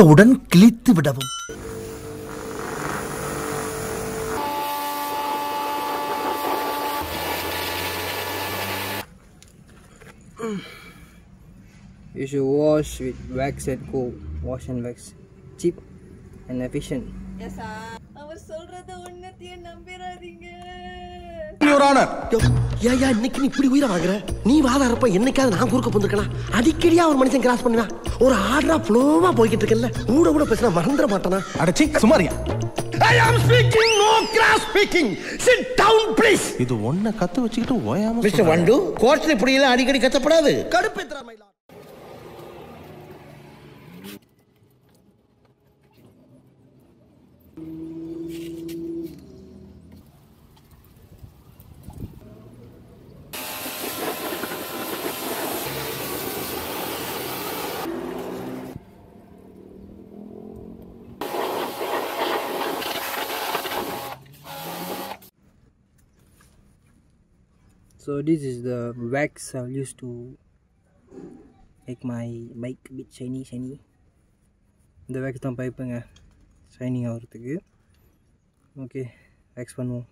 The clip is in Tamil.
எடுத்தவுடன் கிழித்து விடவும் You should wash with wax and co. Wash and wax. Cheap and efficient. அவர் சொல்றத ஒன்னத்தையும் நம்பிராதீங்க ஏயா இன்னைக்கு நீ இப்படி உயிரை வாங்குற? நீ வாதாரப்ப என்னைக்காவது நான் குறுக்க போந்திருக்கனா அடிக்கடியா ஒரு மனுஷன் கிராஸ் பண்ணுவேன் ஒரு ஆர்டரா ஃப்ளோவா போய்கிட்டு இருக்கல கூட கூட பேசினா மறந்துட மாட்டானா? அடச்சி Samariya I am speaking no cross speaking sit down please இது ஒன்ன கத்து வச்சுக்கிட்டு ஓயாம மிஸ்டர் வண்டு கோர்ட்ல இப்படி எல்லாம் அடிக்கடி கத்தப்படாது. கடுப்பேத்துறா So this is the wax I'll use to make my bike a bit shiny shiny. இந்த wax தான் பைப்புங்க ஷைனிங் ஆகிறதுக்கு ஓகே வேக்ஸ் பண்ணுவோம்